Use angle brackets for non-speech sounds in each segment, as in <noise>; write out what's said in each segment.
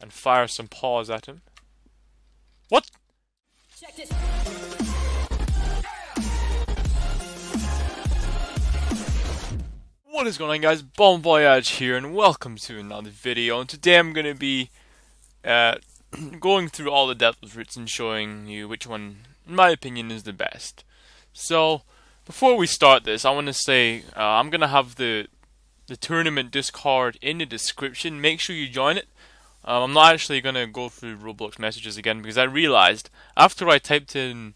and fire some paws at him. What? What is going on guys, BombVoyage here and welcome to another video and today I'm going to be uh, <clears throat> going through all the Devil Fruits and showing you which one, in my opinion, is the best. So, before we start this, I want to say uh, I'm going to have the the tournament Discord in the description. Make sure you join it. Um, I'm not actually going to go through Roblox messages again because I realized after I typed in,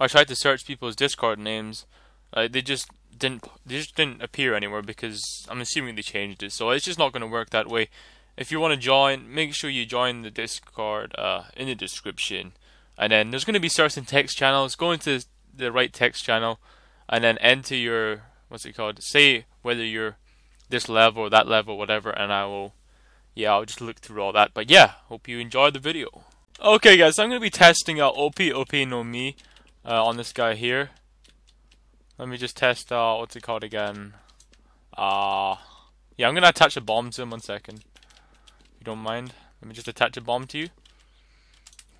I tried to search people's Discord names, uh, they just didn't they just didn't appear anywhere because I'm assuming they changed it. So it's just not going to work that way. If you want to join, make sure you join the Discord uh, in the description. And then there's going to be certain text channels. Go into the right text channel, and then enter your what's it called? Say whether you're this level or that level, whatever, and I will, yeah, I'll just look through all that. But yeah, hope you enjoyed the video. Okay, guys, I'm gonna be testing out Ope Ope no Mi uh, on this guy here. Let me just test out what's it called again? Uh yeah, I'm gonna attach a bomb to him one second. If you don't mind. Let me just attach a bomb to you.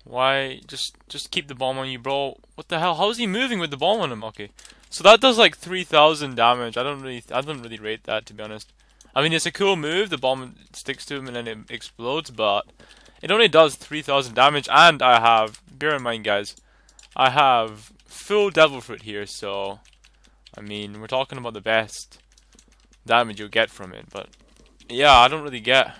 Why just just keep the bomb on you, bro? What the hell? How is he moving with the bomb on him? Okay. So that does like 3000 damage. I don't really I don't really rate that to be honest. I mean, it's a cool move. The bomb sticks to him and then it explodes, but it only does 3000 damage and I have bear in mind guys, I have full devil fruit here, so I mean, we're talking about the best damage you'll get from it, but yeah, I don't really get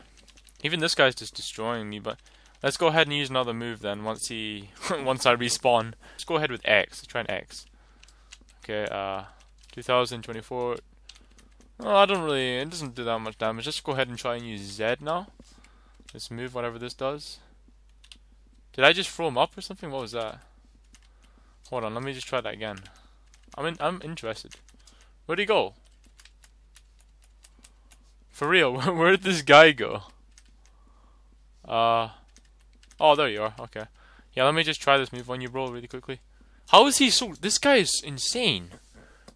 even this guy's just destroying me, but let's go ahead and use another move then once he <laughs> once I respawn. Let's go ahead with X. Let's try an X. Okay, uh, 2024. Oh, I don't really, it doesn't do that much damage. Let's go ahead and try and use Z now. Let's move whatever this does. Did I just throw him up or something? What was that? Hold on, let me just try that again. I'm I'm interested. Where'd he go? For real, <laughs> where did this guy go? Uh, oh, there you are. Okay. Yeah, let me just try this move on you, bro, really quickly. How is he so... This guy is insane.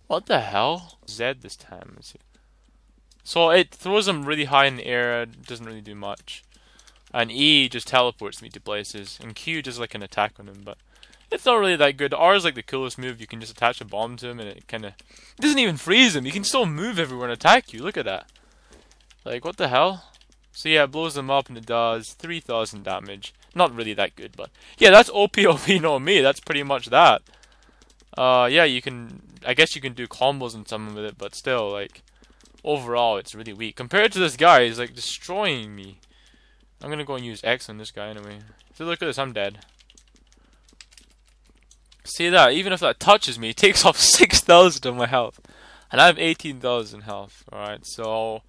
What the hell? Z this time. So it throws him really high in the air. It doesn't really do much. And E just teleports me to places. And Q does like an attack on him. But it's not really that good. R is like the coolest move. You can just attach a bomb to him and it kind of... It doesn't even freeze him. He can still move everywhere and attack you. Look at that. Like, what the hell? So yeah, it blows them up and it does 3000 damage. Not really that good, but yeah, that's Ope Ope no Mi, That's pretty much that. Uh, yeah, you can. I guess you can do combos and something with it, but still, like overall, it's really weak compared to this guy. He's like destroying me. I'm gonna go and use X on this guy anyway. So look at this, I'm dead. See that? Even if that touches me, it takes off <laughs> 6,000 of my health. And I have 18,000 health. Alright, so...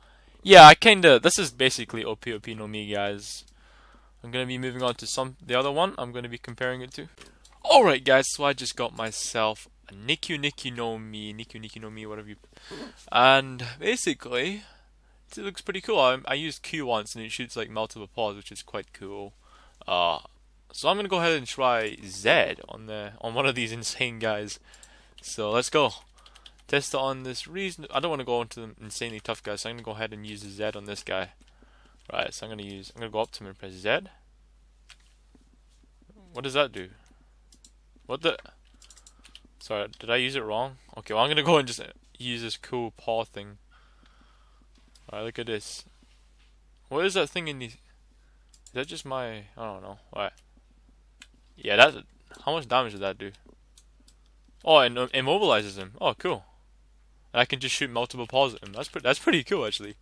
Yeah, I kinda... This is basically Ope Ope no Mi, guys. I'm gonna be moving on to some the other one I'm gonna be comparing it to. Alright guys, so I just got myself a Nikyu Nikyu no Mi, Nikyu Nikyu no Mi, whatever you and basically it looks pretty cool. I, I used Q once and it shoots like multiple paws, which is quite cool. Uh so I'm gonna go ahead and try Z on the on one of these insane guys. So let's go. Test on this reason I don't want to go into the insanely tough guys, so I'm gonna go ahead and use Z on this guy. Right, so I'm gonna use I'm gonna go up to him and press Z. What does that do? What the Sorry, did I use it wrong? Okay, well I'm gonna go and just use this cool paw thing. Alright, look at this. What is that thing in the Is that just my I don't know. What? Yeah, that how much damage did that do? Oh, it immobilizes him. Oh, cool. And I can just shoot multiple paws at him. That's pretty. That's pretty cool, actually.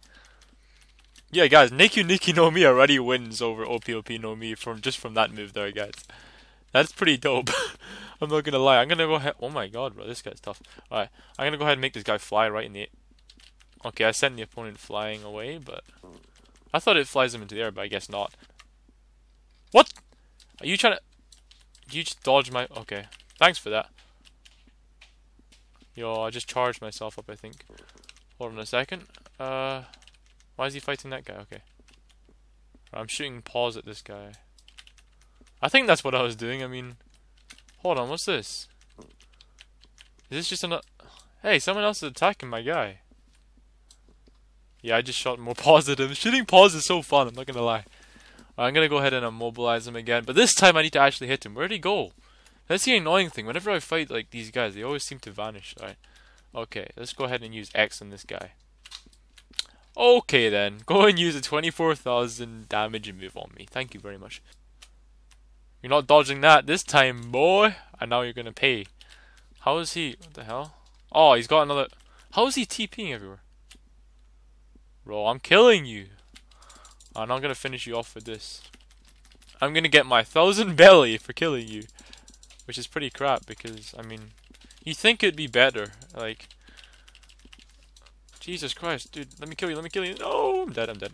Yeah, guys, Nikyu Nikyu no Mi already wins over Ope Ope no Mi from just from that move there, guys. That's pretty dope. <laughs> I'm not gonna lie. I'm gonna go ahead. Oh my god, bro, this guy's tough. Alright, I'm gonna go ahead and make this guy fly right in the. Okay, I sent the opponent flying away, but I thought it flies him into the air, but I guess not. What? Are you trying to? You just dodged my. Okay, thanks for that. Yo, I just charged myself up. I think. Hold on a second. Uh. Why is he fighting that guy? Okay. I'm shooting paws at this guy. I think that's what I was doing. I mean, hold on, what's this? Is this just another... Hey, someone else is attacking my guy. Yeah, I just shot more <laughs> positive. Shooting paws is so fun, I'm not gonna lie. I'm gonna go ahead and immobilize him again, but this time I need to actually hit him. Where'd he go? That's the annoying thing. Whenever I fight like these guys, they always seem to vanish. Right? Okay, let's go ahead and use X on this guy. Okay then, go and use a 24,000 damage and move on me. Thank you very much. You're not dodging that this time, boy. And now you're gonna pay. How is he? What the hell? Oh, he's got another. How is he TPing everywhere? Bro, I'm killing you. I'm not gonna finish you off with this. I'm gonna get my thousand <laughs> belly for killing you. Which is pretty crap because, I mean, you think it'd be better. Like, Jesus Christ, dude, let me kill you, let me kill you. No, I'm dead, I'm dead.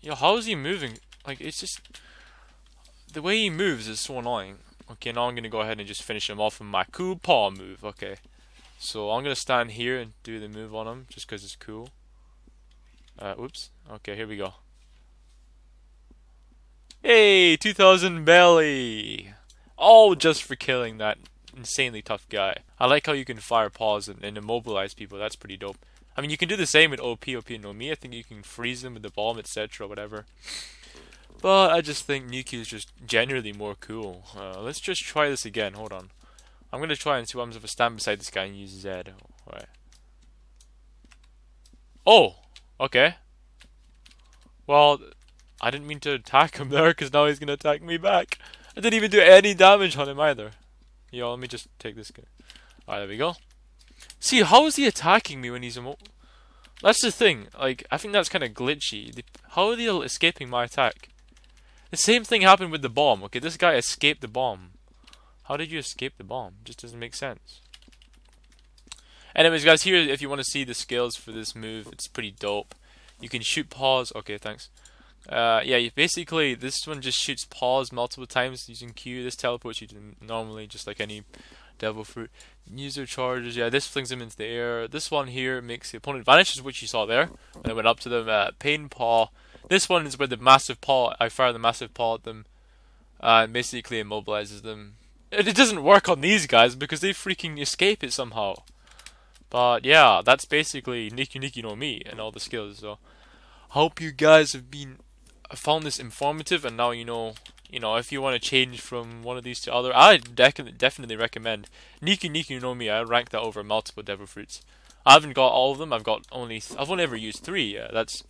Yo, how is he moving? Like, it's just, the way he moves is so annoying. Okay, now I'm gonna go ahead and just finish him off with my cool paw move, okay. So I'm gonna stand here and do the move on him, just because it's cool. Uh, whoops. Okay, here we go. Hey, 2000 belly! All just for killing that insanely tough guy. I like how you can fire paws and, and immobilize people, that's pretty dope. I mean, you can do the same with Ope, Ope and Mi. I think you can freeze them with the bomb, etc., whatever. But I just think Nikyu is just generally more cool. Uh, let's just try this again. Hold on. I'm gonna try and see what happens if I stand beside this guy and use Z. Right. Oh! Okay. Well, I didn't mean to attack him there, because now he's gonna attack me back. I didn't even do any damage on him either. Yo, let me just take this guy. Alright, there we go. See, how is he attacking me when he's emo- That's the thing. Like, I think that's kind of glitchy. How are they escaping my attack? The same thing happened with the bomb. Okay, this guy escaped the bomb. How did you escape the bomb? Just doesn't make sense. Anyways, guys, here, if you want to see the skills for this move, it's pretty dope. You can shoot paws. Okay, thanks. Uh, yeah, you basically, this one just shoots paws multiple times using Q. This teleports you normally, just like any devil fruit. User charges, yeah, this flings them into the air. This one here makes the opponent vanish, which you saw there. And it went up to them. Uh, pain paw this one is where the massive paw, I fire the massive paw at them, uh, and basically immobilizes them. It doesn't work on these guys because they freaking escape it somehow. But yeah, that's basically Nikyu Nikyu no Mi and all the skills. So, hope you guys have been found this informative, and now you know. You know, if you want to change from one of these to other, I definitely recommend Nikyu Nikyu no Mi. I rank that over multiple Devil Fruits. I haven't got all of them. I've got only. I've only ever used three. That's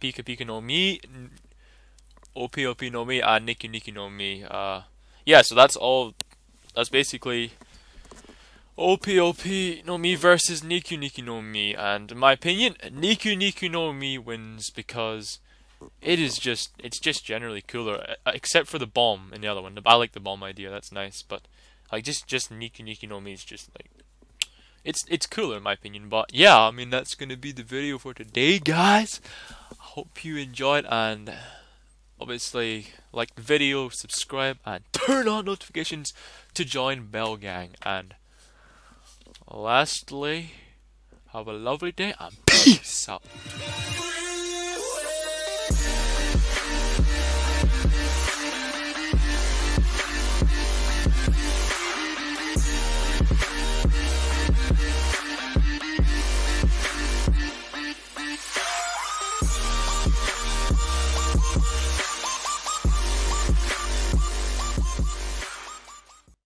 Pika Pika no Mi, Ope Ope no Mi, and Nikyu Nikyu no Mi. Uh, yeah, so that's all. That's basically Ope Ope no Mi versus Nikyu Nikyu no Mi, and in my opinion, Nikyu Nikyu no Mi wins because it is just it's just generally cooler, uh, except for the bomb in the other one. I like the bomb idea, that's nice, but like just just Nikyu Nikyu no Mi is just like it's it's cooler in my opinion. But yeah, I mean that's gonna be the video for today, guys hope you enjoyed and obviously like the video, subscribe and <laughs> turn on notifications to join Bell Gang. And lastly, have a lovely day and peace out.